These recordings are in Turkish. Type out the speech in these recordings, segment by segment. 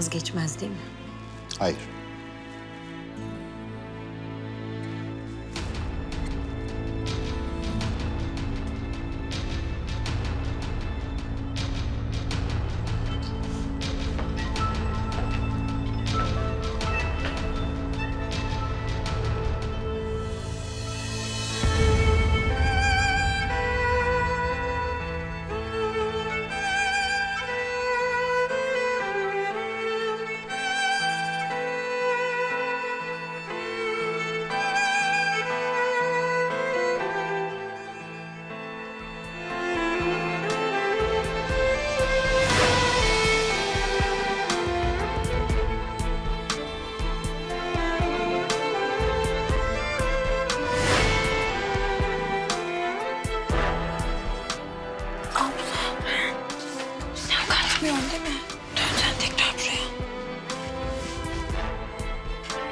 vazgeçmez değil mi? Hayır.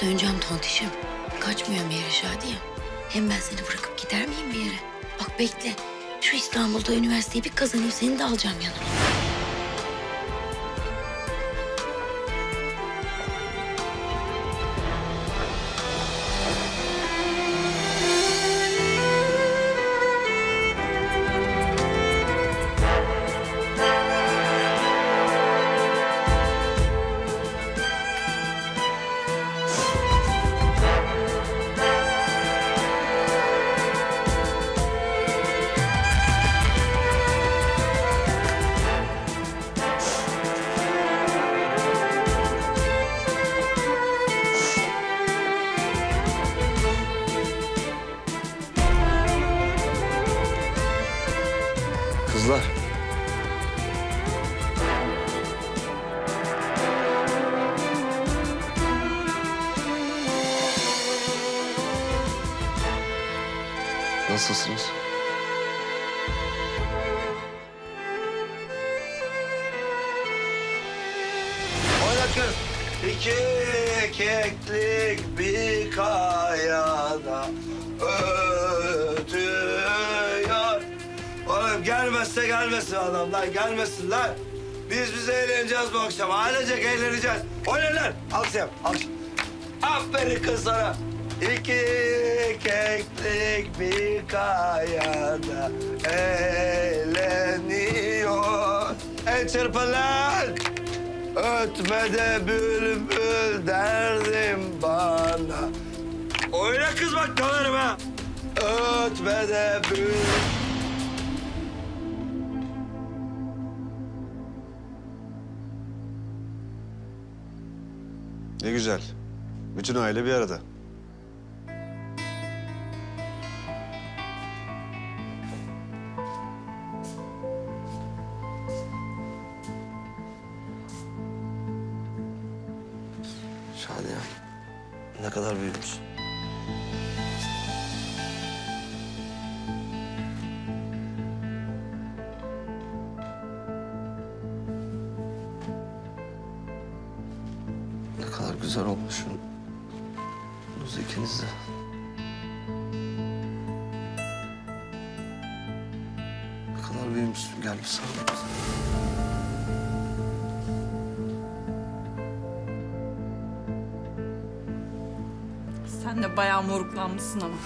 Döneceğim tontişim. Kaçmıyorum bir yere Şadiye. Hem ben seni bırakıp gider miyim bir yere? Bak bekle. Şu İstanbul'da üniversiteyi bir kazanayım seni de alacağım yanıma. Kızlar. Nasılsınız? Oyna kız. İki keklik bir kayada gelmesin adamlar, gelmesinler. Biz bize eğleneceğiz bu akşam. Ailecek eğleneceğiz. Oyna lan. Al sen, al. Aferin kız. İki keklik bir kayada eğleniyor. El çırpın lan. Ötmede bülbül derdim bana. Oyna kız bak dönerim ha. Ötmede bülbül. Ne güzel. Bütün aile bir arada. Şadiye ne kadar büyümüş. Kadar güzel olmuşsun. Biz ikiniz de. Ne kadar büyümüşsün. Gel bir sarıl. Sen de bayağı moruklanmışsın ama.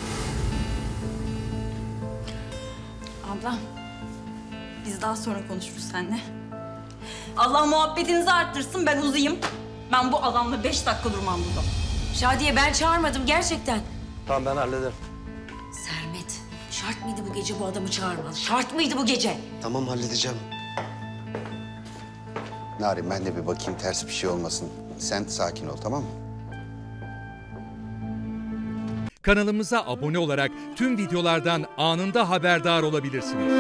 Abla, biz daha sonra konuşuruz seninle. Allah muhabbetinizi arttırsın, ben uzayayım. Ben bu adamla beş dakika durmam burada. Şadiye ben çağırmadım gerçekten. Tamam ben hallederim. Sermet şart mıydı bu gece bu adamı çağırman? Şart mıydı bu gece? Tamam halledeceğim. Narin ben de bir bakayım ters bir şey olmasın. Sen sakin ol tamam mı? Kanalımıza abone olarak tüm videolardan anında haberdar olabilirsiniz.